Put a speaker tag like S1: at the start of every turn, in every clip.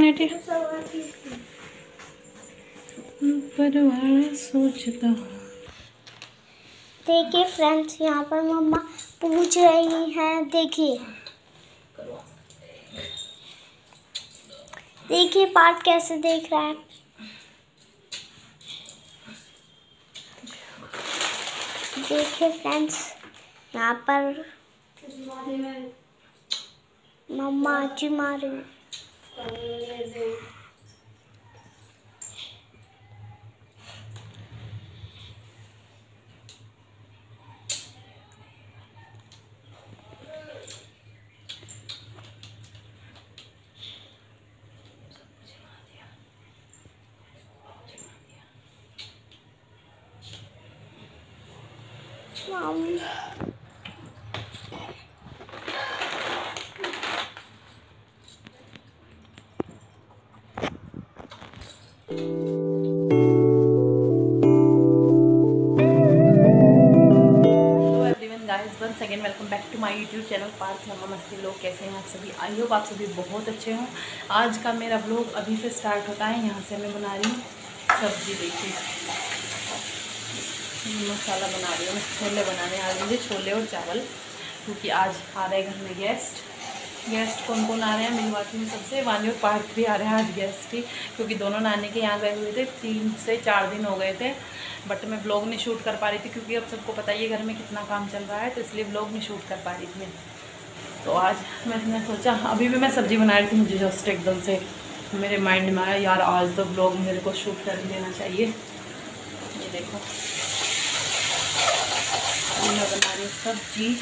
S1: बेटी है और ये नंदी है
S2: हटिए वन हटिए
S1: सरस्वती
S2: सोचता।
S1: देखिए फ्रेंड्स यहाँ पर मम्मा पूछ रही हैं, देखिए। देखिए पार्ट कैसे देख रहा है। देखिए फ्रेंड्स यहाँ पर मम्मा जी मारी मम्मी
S2: हेलो हेमा लोग कैसे हैं, आप सभी आई होप आप सभी बहुत अच्छे हों। आज का मेरा ब्लॉग अभी से स्टार्ट होता है, यहाँ से मैं बना रही हूँ सब्ज़ी देखिए। मसाला बना रही हूँ मैं छोले बनाने आ रही हूँ। छोले और चावल, क्योंकि आज आ रहे घर में गेस्ट गेस्ट कौन कौन आ रहे हैं? मेरी मिलवाती हूँ सबसे। वानी और पार्थ भी आ रहे हैं आज गेस्ट ही क्योंकि दोनों नानी के यहाँ गए हुए थे, तीन से चार दिन हो गए थे। बट मैं ब्लॉग नहीं शूट कर पा रही थी, क्योंकि अब सबको पता ही है, घर में कितना काम चल रहा है तो इसलिए ब्लॉग नहीं शूट कर पा रही थी तो आज मैंने सोचा, अभी भी मैं सब्ज़ी बना रही थी, मुझे जस्ट एकदम से मेरे माइंड में आया, यार, आज तो ब्लॉग मेरे को शूट कर लेना चाहिए। ये देखो। मैं बना रही हूँ सब्ज़ी।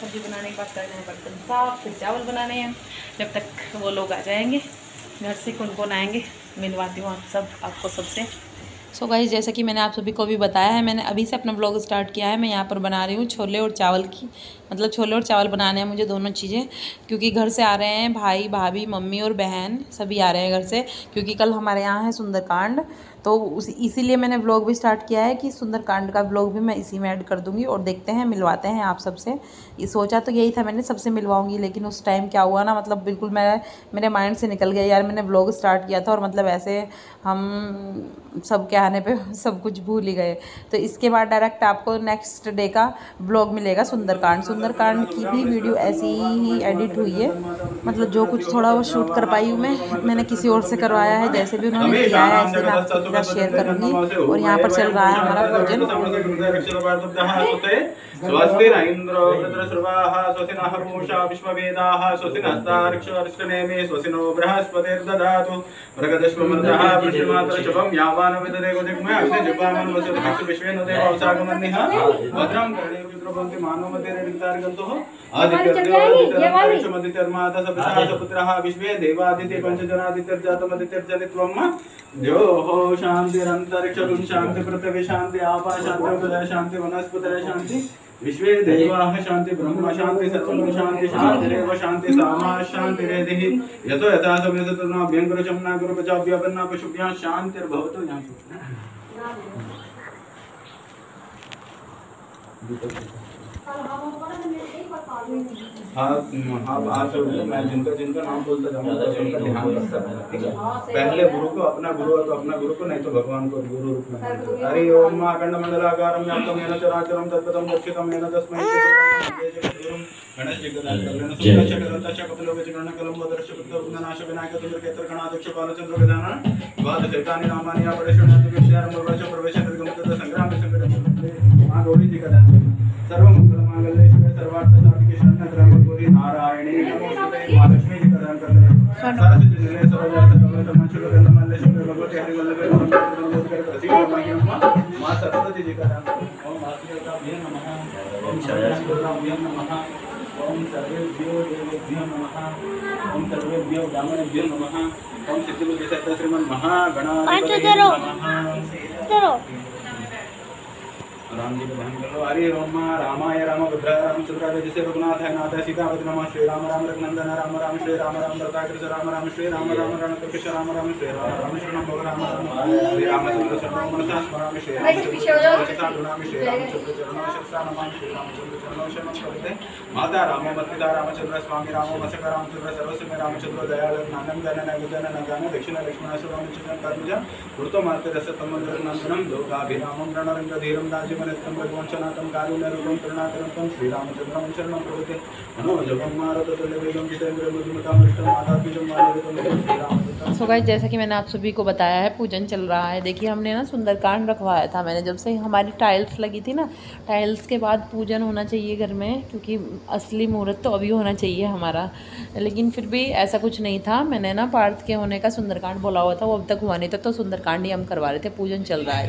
S2: सब्ज़ी बनाने के बाद करना है बर्तन साफ़, फिर चावल बनाने हैं। जब तक वो लोग आ जाएँगे, घर से कौन कौन आएँगे मिलवाती हूँ आप सब, आपको सबसे। सो गाइस जैसा कि मैंने आप सभी को भी बताया है, मैंने अभी से अपना ब्लॉग स्टार्ट किया है। मैं यहाँ पर बना रही हूँ छोले और चावल की। मतलब छोले और चावल बनाने हैं मुझे दोनों चीज़ें, क्योंकि घर से आ रहे हैं भाई, भाभी, मम्मी और बहन, सभी आ रहे हैं घर से, क्योंकि कल हमारे यहाँ है सुंदरकांड। तो उस, इसीलिए मैंने ब्लॉग भी स्टार्ट किया है कि सुंदरकांड का ब्लॉग भी मैं इसी में ऐड कर दूँगी और देखते हैं, मिलवाते हैं आप सबसे। ये सोचा तो यही था मैंने, सबसे मिलवाऊँगी, लेकिन उस टाइम क्या हुआ ना मतलब बिल्कुल मैं, मेरे माइंड से निकल गया, यार मैंने ब्लॉग स्टार्ट किया था और मतलब ऐसे हम सब के आने पर सब कुछ भूल ही गए। तो इसके बाद डायरेक्ट आपको नेक्स्ट डे का ब्लॉग मिलेगा सुंदरकांड। सुंदरकांड की भी वीडियो ऐसी ही एडिट हुई है। मतलब जो कुछ थोड़ा वो शूट कर पाई हूँ मैं, मैंने किसी और से करवाया है, जैसे भी उन्होंने किया है, ऐसे आपके साथ शेयर करूँगी। और यहाँ पर चल रहा है हमारा भोजन।
S3: स्वस्ति न इन्द्रो वृत्रश्रवाः स्वस्ति नः पूषा विश्ववेदाः स्वस्ति नस्तार्क्ष्वर्ष्टनेमि स्वस्ति मृगदश्वमृतः वृष्टिमातरशुभं यावान विददे गुदिग्मे अग्नि जपामन् वसुधस्य विश्वेन देवसागमन्निः भद्रं कर्णे विद्रवन्ति आदित्यर्देवादित्यर्माता सपिता विश्वे देवादित्य पञ्चजनादित्यर्जातमदित्यर्जनित्वम् द्योः शान्तिरन्तरिक्षगुं शान्ति शान्ति आपा शान्ति शान्ति वनस्पतय शान्ति। विश्वे देवाः शान्ति ब्रह्म शान्ति सत्त्वं शान्ति शान्तिरेव शान्ति सामा शान्तिरेधिः यतो यथा समय तन्नाभ्यङ्कुरशं न गुरुपचाभ्यपन्ना पशुभ्यां शान्तिर्भवतु ज्ञातु हाँ हाँ आप मैं जिनका जिनका नाम बोलता जाऊँगा उनका ध्यान रखता रहना, ठीक है? पहले गुरु को अपना गुरु है तो अपना गुरु को नहीं तो भगवान को गुरु रूप में हरि ओम अखंड मंडलाकारं व्याप्तं येन चराचरं तत्पदं दर्शितं येन तस्मै गणेश सुन्दर चक्रदत्त कपिलो गजगणकलं वदर्श पुत्रनाश विनायक तुंद्रकेतर गणाध्यक्ष बालचंद्र गजानन द्वादशेतानि नामानि या परेषणाति विद्यारंभ वर्ष प्रवेश निर्गमकृत संग्राम संकट माँ गौरी जी का ध्यान रखना सर्वमंगलमांगल्ये शिवे सर्वार्थ साधिके शरण्य त्र्यंबके नारायणी नमोस्तुते महालक्ष्मी जी करते सरस्वती ज़िले सर्वजात कमल तमंचल गंधमल्ले शुक्र भगवती हरि वल्लभे नमोस्तुते प्रसीद महिमा माँ सरस्वती जी का ध्यान करते हैं ओम वासुदेवाभ्यो नमः। ओम शरणागताभ्यो नमः ओम सर्वेभ्यो देवेभ्यो नमः ओम सर्वेभ्यो ब्राह्मणेभ्यो नमः ओम सिद्धिबुद्धि श्रीमन् महागणाधिपतये नमः राम जी को कर लो। हरि ओम रामाय रामभद्राय रामचंद्राय जैसे रघुनाथ है नाथ है सीतापति नमः। श्री राम राम रघुनंदन राम राम। श्री राम राम भद्राकृष्ण राम राम। श्री राम राम रणकृष्ण राम राम श्री राम राम भव राम राम। श्री रामचंद्र शरणं मनसा स्मरामि। श्री रामचंद्र मनसा गुणामि श्री रामचंद्र चरणौ शिरसा नमामि श्री रामचंद्र चरणौ शरणं प्रपद्ये माता रामो मत्पिता रामचंद्र स्वामी रामो वसक रामचंद्र सर्वस्व रामचंद्र दयाल ज्ञानं गणन गजन नगान दक्षिण लक्ष्मण कर्मज कृतो मार्ते रस तमंत्र नंदनम लोकाभिरामं रणरंगधीरं राजमनेत्रं रघुवंशनाथं कारुण्यरूपं करुणाकरं श्रीरामचन्द्रं शरणं प्रपद्ये मनोजवं मारुततुल्यवेगं जितेन्द्रं मधुमतामृष्टं मातात्मजं माधुरितं श्रीरामदूतं
S4: सो गाइस, जैसा कि मैंने आप सभी को बताया है, पूजन चल रहा है। देखिए, हमने ना सुंदरकांड रखवाया था मैंने। जब से हमारी टाइल्स लगी थी ना टाइल्स के बाद पूजन होना चाहिए घर में, क्योंकि असली मुहूर्त तो अभी होना चाहिए हमारा। लेकिन फिर भी ऐसा कुछ नहीं था। मैंने ना पार्थ के होने का सुंदरकांड बोला हुआ था, वो अब तक हुआ नहीं था तो सुंदरकांड ही हम करवा रहे थे। पूजन चल रहा है।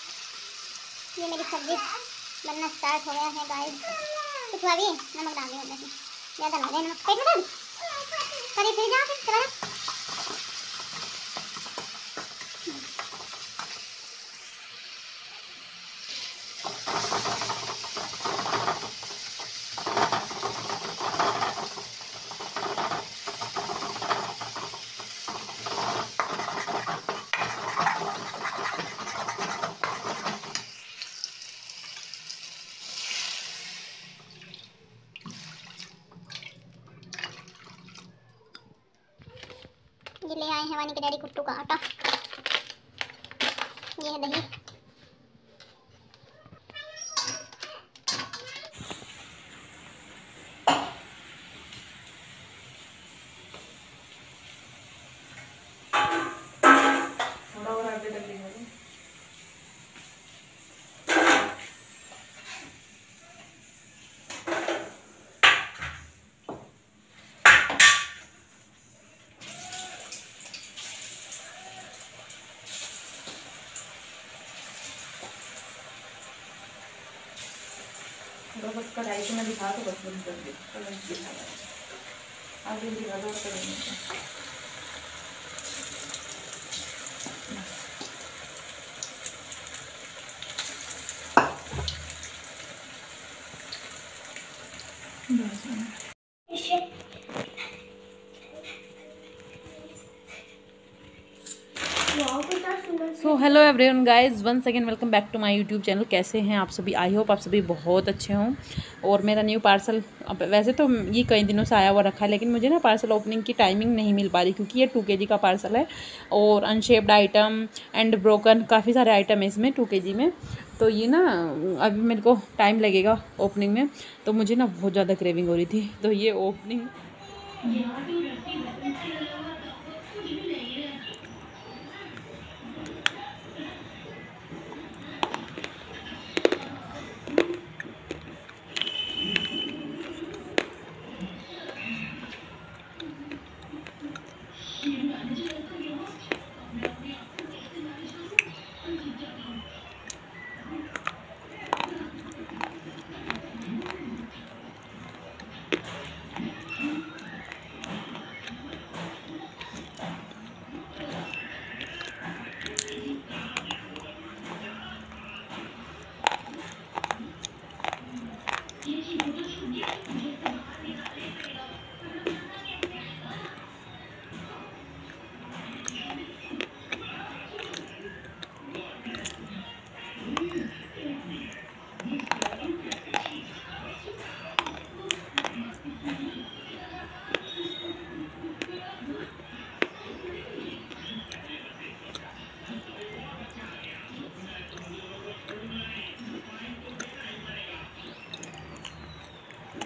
S5: ये मेरी सब्ज़ी बनना स्टार्ट हो गया है गाइस कुछ भी नमक डाल दिया ज़्यादा ना रहा नमक पेट में डाल? करी फिर जा फिर चला वानी के डैडी कुट्टू का आटा। ये है दही
S4: थोड़ा और आगे डाल देंगे थोड़ा बस कढ़ाई से मैं दिखा तो बस बंद कर दी कलर दिखा दो आगे दिखा दो, और करेंगे hello everyone guys one second welcome back to my YouTube channel कैसे हैं आप सभी? आई होप आप सभी बहुत अच्छे हों। और मेरा न्यू पार्सल अब वैसे तो ये कई दिनों से आया हुआ रखा है, लेकिन मुझे ना पार्सल ओपनिंग की टाइमिंग नहीं मिल पा रही, क्योंकि ये टू के का पार्सल है और अनशेप्ड आइटम एंड ब्रोकन काफ़ी सारे आइटम है इसमें टू के में।
S6: तो ये ना, अभी मेरे को टाइम लगेगा ओपनिंग में तो मुझे ना बहुत ज़्यादा क्रेविंग हो रही थी। तो ये ओपनिंग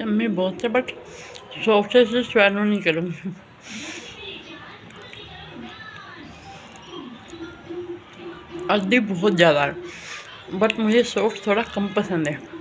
S6: यम्मी बहुत है बट सॉफ्ट से स्वैलो नहीं करूँगी। अद्दी बहुत ज़्यादा है बट मुझे सॉफ्ट थोड़ा कम पसंद है।